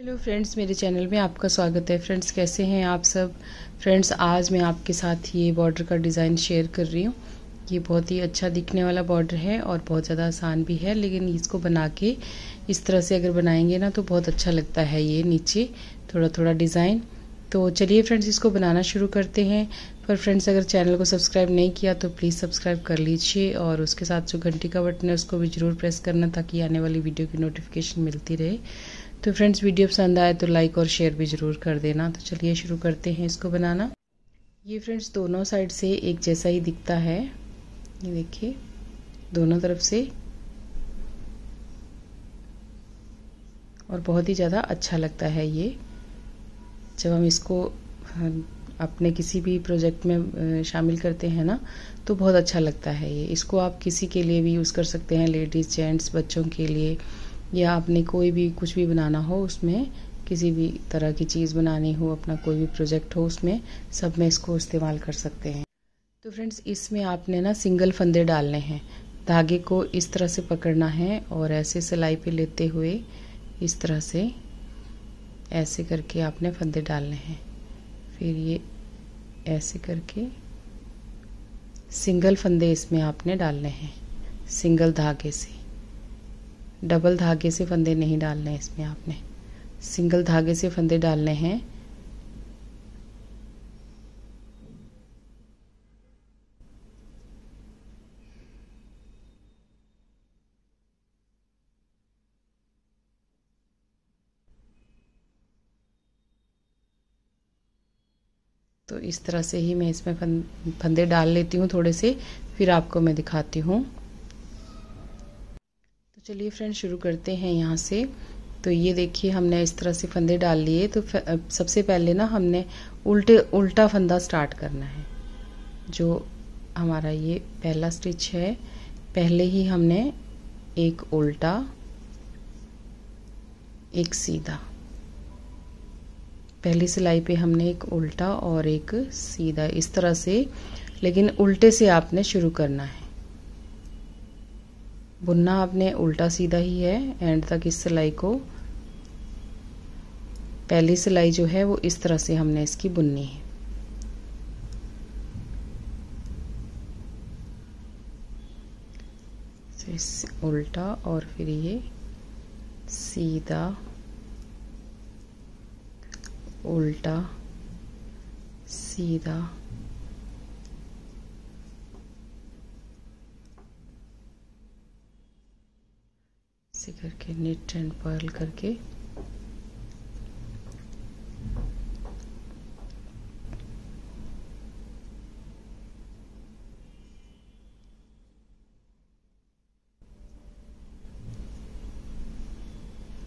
Hello friends मेरे channel में आपका स्वागत है। फ्रेंड्स कैसे हैं आप सब? फ्रेंड्स आज मैं आपके साथ ये बॉर्डर का डिज़ाइन शेयर कर रही हूँ। ये बहुत ही अच्छा दिखने वाला बॉर्डर है और बहुत ज़्यादा आसान भी है, लेकिन इसको बना के इस तरह से अगर बनाएँगे ना तो बहुत अच्छा लगता है ये नीचे थोड़ा थोड़ा डिज़ाइन तो चलिए फ्रेंड्स इसको बनाना शुरू करते हैं। पर फ्रेंड्स अगर चैनल को सब्सक्राइब नहीं किया तो प्लीज़ सब्सक्राइब कर लीजिए और उसके साथ जो घंटी का बटन है, उसको भी ज़रूर प्रेस करना ताकि आने वाली वीडियो की नोटिफिकेशन मिलती रहे। तो फ्रेंड्स वीडियो पसंद आए तो लाइक और शेयर भी ज़रूर कर देना। तो चलिए शुरू करते हैं इसको बनाना। ये फ्रेंड्स दोनों साइड से एक जैसा ही दिखता है। ये देखिए, दोनों तरफ़ से। और बहुत ही ज़्यादा अच्छा लगता है ये। जब हम इसको अपने किसी भी प्रोजेक्ट में शामिल करते हैं ना तो बहुत अच्छा लगता है ये। इसको आप किसी के लिए भी यूज़ कर सकते हैं लेडीज़ जेंट्स बच्चों के लिए। या आपने कोई भी कुछ भी बनाना हो उसमें, किसी भी तरह की चीज़ बनानी हो, अपना कोई भी प्रोजेक्ट हो उसमें, सब में इसको इस्तेमाल कर सकते हैं। तो फ्रेंड्स, इसमें आपने ना सिंगल फंदे डालने हैं। धागे को इस तरह से पकड़ना है और ऐसे सिलाई पे लेते हुए इस तरह से ऐसे करके आपने फंदे डालने हैं। फिर ये ऐसे करके सिंगल फंदे इसमें आपने डालने हैं, सिंगल धागे से। डबल धागे से फंदे नहीं डालने इसमें आपने। सिंगल धागे से फंदे डालने हैं। तो इस तरह से ही मैं इसमें फंदे डाल लेती हूँ थोड़े से, फिर आपको मैं दिखाती हूँ। तो चलिए फ्रेंड शुरू करते हैं यहाँ से। तो ये देखिए, हमने इस तरह से फंदे डाल लिए। तो सबसे पहले ना हमने उल्टे, उल्टा फंदा स्टार्ट करना है, जो हमारा ये पहला स्टिच है। पहले ही हमने एक उल्टा, एक सीधा। पहली सिलाई पे हमने एक उल्टा और एक सीधा, इस तरह से। लेकिन उल्टे से आपने शुरू करना है। बुनना आपने उल्टा सीधा ही है एंड तक इस सिलाई को। पहली सिलाई जो है वो इस तरह से हमने इसकी बुननी है। उल्टा और फिर ये सीधा उल्टा सीधा ऐसे करके निट एंड पर्ल करके।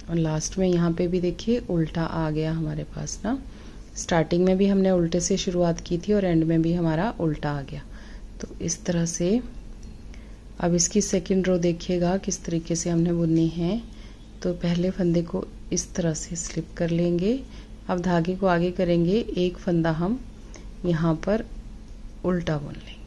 और लास्ट में यहाँ पे भी देखिए, उल्टा आ गया हमारे पास ना। स्टार्टिंग में भी हमने उल्टे से शुरुआत की थी और एंड में भी हमारा उल्टा आ गया। तो इस तरह से अब इसकी सेकंड रो देखिएगा, किस तरीके से हमने बुननी है। तो पहले फंदे को इस तरह से स्लिप कर लेंगे। अब धागे को आगे करेंगे, एक फंदा हम यहाँ पर उल्टा बुन लेंगे।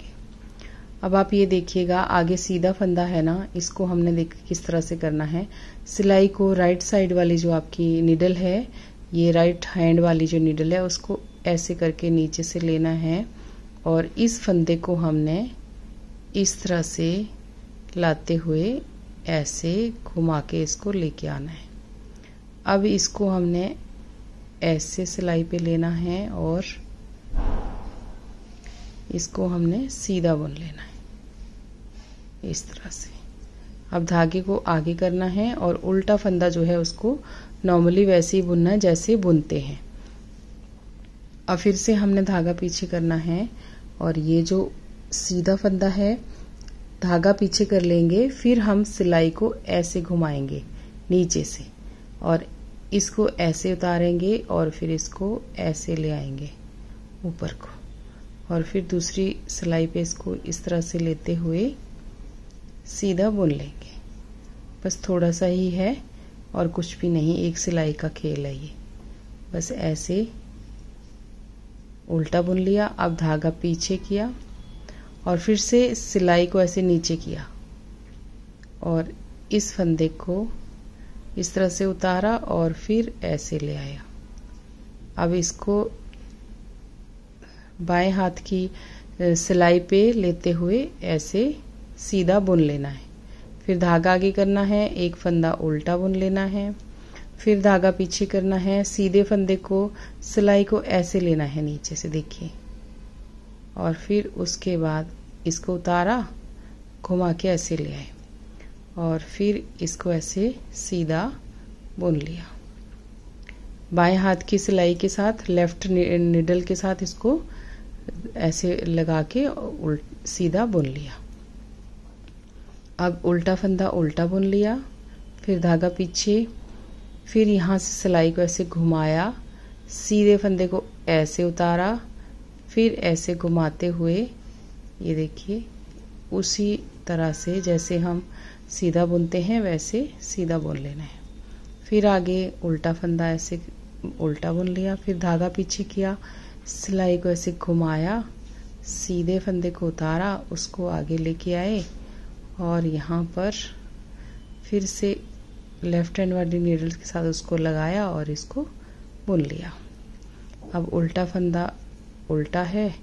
अब आप ये देखिएगा, आगे सीधा फंदा है ना, इसको हमने देख किस तरह से करना है। सिलाई को राइट साइड वाली जो आपकी निडल है, ये राइट हैंड वाली जो निडल है, उसको ऐसे करके नीचे से लेना है। और इस फंदे को हमने इस तरह से लाते हुए ऐसे घुमा के इसको लेके आना है। अब इसको हमने ऐसे सिलाई पे लेना है और इसको हमने सीधा बुन लेना है। इस तरह से। अब धागे को आगे करना है और उल्टा फंदा जो है उसको नॉर्मली वैसे ही बुनना है जैसे बुनते हैं। अब फिर से हमने धागा पीछे करना है और ये जो सीधा फंदा है धागा पीछे कर लेंगे, फिर हम सिलाई को ऐसे घुमाएँगे नीचे से और इसको ऐसे उतारेंगे और फिर इसको ऐसे ले आएँगे ऊपर को। और फिर दूसरी सिलाई पे इसको इस तरह से लेते हुए सीधा बुन लेंगे। बस थोड़ा सा ही है और कुछ भी नहीं, एक सिलाई का खेल है ये। बस ऐसे उल्टा बुन लिया, अब धागा पीछे किया। और फिर से सिलाई को ऐसे नीचे किया और इस फंदे को इस तरह से उतारा और फिर ऐसे ले आया। अब इसको बाएँ हाथ की सिलाई पे लेते हुए ऐसे सीधा बुन लेना है। फिर धागा आगे करना है, एक फंदा उल्टा बुन लेना है। फिर धागा पीछे करना है, सीधे फंदे को, सिलाई को ऐसे लेना है नीचे से, देखिए। और फिर उसके बाद इसको उतारा, घुमा के ऐसे ले आए और फिर इसको ऐसे सीधा बुन लिया। बाएँ हाथ की सिलाई के साथ, लेफ़्ट निडल के साथ इसको ऐसे लगा के सीधा बुन लिया। अब उल्टा फंदा उल्टा बुन लिया, फिर धागा पीछे, फिर यहाँ से सिलाई को ऐसे घुमाया, सीधे फंदे को ऐसे उतारा, फिर ऐसे घुमाते हुए ये देखिए, उसी तरह से जैसे हम सीधा बुनते हैं, वैसे सीधा बुन लेना है। फिर आगे उल्टा फंदा ऐसे उल्टा बुन लिया, फिर धागा पीछे किया, सिलाई को ऐसे घुमाया, सीधे फंदे को उतारा, उसको आगे लेके आए और यहाँ पर फिर से लेफ़्ट हैंड वाली नीडल के साथ उसको लगाया और इसको बुन लिया। अब उल्टा फंदा उल्टा है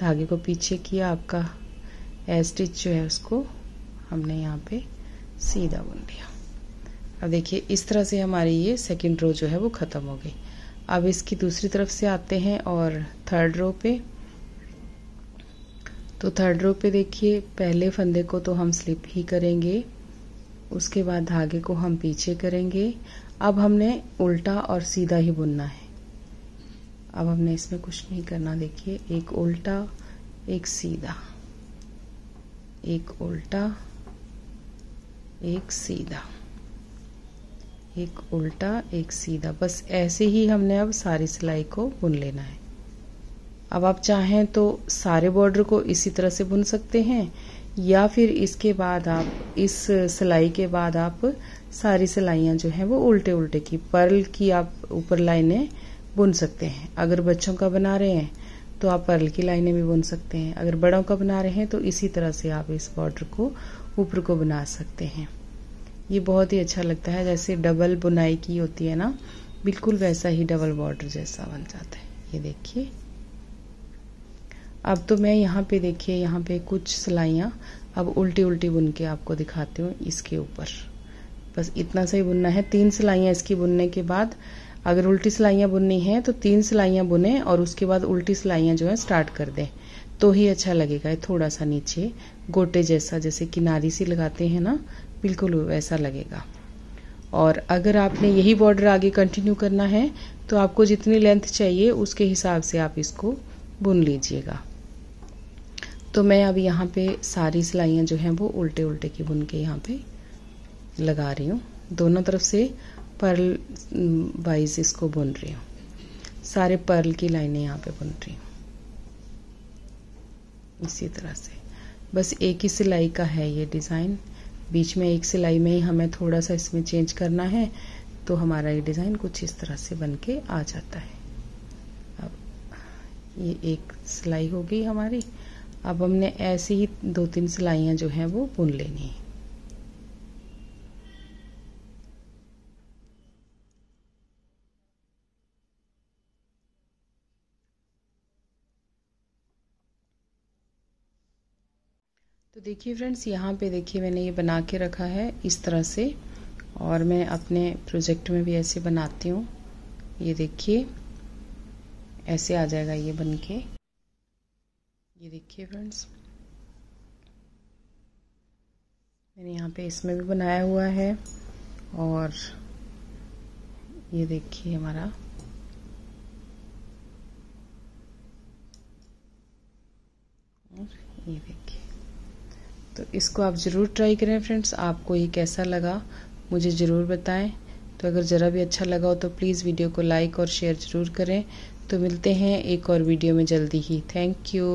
धागे को पीछे किया, आपका ए स्टिच जो है उसको हमने यहाँ पे सीधा बुन लिया। अब देखिए, इस तरह से हमारी ये सेकंड रो जो है वो ख़त्म हो गई। अब इसकी दूसरी तरफ़ से आते हैं और थर्ड रो पे। तो थर्ड रो पे देखिए, पहले फंदे को तो हम स्लिप ही करेंगे, उसके बाद धागे को हम पीछे करेंगे। अब हमने उल्टा और सीधा ही बुनना है। अब हमने इसमें कुछ नहीं करना, देखिए, एक उल्टा, एक सीधा। एक उल्टा, एक सीधा। एक उल्टा, एक सीधा। बस ऐसे ही हमने अब सारी सिलाई को बुन लेना है। अब आप चाहें तो सारे बॉर्डर को इसी तरह से बुन सकते हैं, या फिर इसके बाद आप, इस सिलाई के बाद आप सारी सिलाइयाँ जो हैं वो उल्टे उल्टे की। पर्ल की आप ऊपर लाइनें बुन सकते हैं। अगर बच्चों का बना रहे हैं तो आप पर्ल की लाइनें भी बुन सकते हैं। अगर बड़ों का बना रहे हैं तो इसी तरह से आप इस बॉर्डर को, ऊपर को बना सकते हैं। ये बहुत ही अच्छा लगता है। जैसे डबल बुनाई की होती है ना, बिल्कुल वैसा ही डबल बॉर्डर जैसा बन जाता है। ये देखिए। अब तो मैं यहाँ पे देखिए, यहाँ पे कुछ सिलाइयाँ अब उल्टी उल्टी बुन के आपको दिखाती हूँ इसके ऊपर। बस इतना सही बुनना है। तीन सिलाइयाँ इसकी बुनने के बाद अगर उल्टी सिलाइयाँ बुननी है तो तीन सिलाइयाँ बुने और उसके बाद उल्टी सिलाइयाँ जो है स्टार्ट कर दें। तो ही अच्छा लगेगा थोड़ा सा नीचे, गोटे जैसा, जैसे किनारी सी लगाते हैं ना, बिल्कुल वैसा लगेगा। और अगर आपने यही बॉर्डर आगे कंटिन्यू करना है तो आपको जितनी लेंथ चाहिए, उसके हिसाब से आप इसको बुन लीजिएगा। तो मैं अब यहाँ पे सारी सिलाइयाँ जो हैं, वो उल्टे उल्टे की बुन के यहाँ पे लगा रही हूँ। दोनों तरफ़ से पर्ल वाइज इसको बुन रही हूँ। सारे पर्ल की लाइनें यहाँ पे बुन रही हूँ। इसी तरह से। बस एक ही सिलाई का है ये डिज़ाइन। बीच में एक सिलाई में ही हमें थोड़ा सा इसमें चेंज करना है तो हमारा ये डिज़ाइन कुछ इस तरह से बन के आ जाता है। अब ये एक सिलाई हो गई हमारी। अब हमने ऐसे ही दो तीन सिलाइयाँ जो हैं वो बुन लेनी है। तो देखिए फ्रेंड्स यहाँ पे देखिए मैंने ये बना के रखा है इस तरह से, और मैं अपने प्रोजेक्ट में भी ऐसे बनाती हूँ। ये देखिए, ऐसे आ जाएगा ये बन के। ये देखिए फ्रेंड्स मैंने यहाँ पे इसमें भी बनाया हुआ है, और ये देखिए हमारा। और ये देखिए। तो इसको आप ज़रूर ट्राई करें फ्रेंड्स आपको ये कैसा लगा, मुझे ज़रूर बताएँ। तो अगर ज़रा भी अच्छा लगा हो तो प्लीज़ वीडियो को लाइक और शेयर ज़रूर करें। तो मिलते हैं एक और वीडियो में जल्दी ही। Thank you